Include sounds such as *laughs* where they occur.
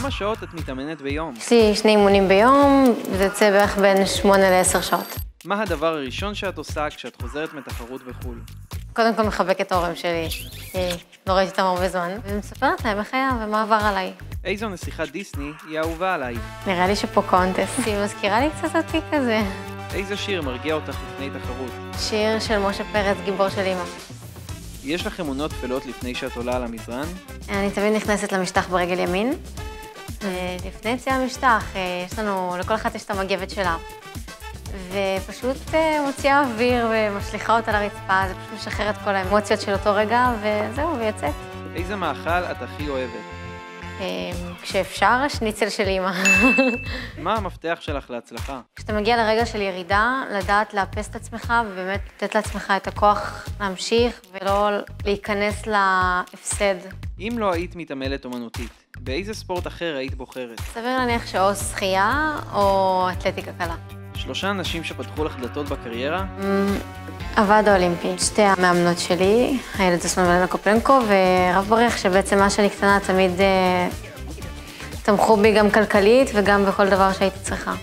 כמה שעות את מתאמנת ביום? יש לי שני אימונים ביום, וזה יוצא בערך בין 8 ל-10 שעות. מה הדבר הראשון שאת עושה כשאת חוזרת מתחרות בחו"ל? קודם כל מחבקת את ההורים שלי, לא ראיתי אותם הרבה זמן, ומספרת להם איך היה ומה עבר עליי. איזו נסיכת דיסני היא האהובה עליי? נראה לי שפוקהונטס. *laughs* היא מזכירה לי קצת אותי כזה. איזה שיר מרגיע אותך לפני תחרות? שיר של משה פרץ, גיבור של אימא. יש לך אמונות טפלות לפני שאת עולה על המזרן? אני תמיד נכנסת למשטח ברגל ימין. אה, לפני יציאה למשטח, אה, יש לנו, לכל אחת יש את המגבת שלה. ופשוט אה, מוציאה אוויר ומשליכה אותה לרצפה, זה פשוט משחרר את כל האמוציות של אותו רגע, וזהו, ויוצאת. איזה מאכל את הכי אוהבת? כשאפשר, השניצל של אימא. *laughs* מה המפתח שלך להצלחה? כשאתה מגיע לרגע של ירידה, לדעת לאפס את עצמך ובאמת לתת לעצמך את הכוח להמשיך ולא להיכנס להפסד. אם לא היית מתעמלת אומנותית, באיזה ספורט אחר היית בוחרת? סביר להניח שאו שחייה או אתלטיקה קלה. שלושה אנשים שפתחו לך דלתות בקריירה? הוועד האולימפי, שתי המאמנות שלי, איילת זוסמן ולנה קופלנקו ורב ברך, שבעצם מאז שאני קטנה תמיד אה, תמכו בי גם כלכלית וגם בכל דבר שהייתי צריכה.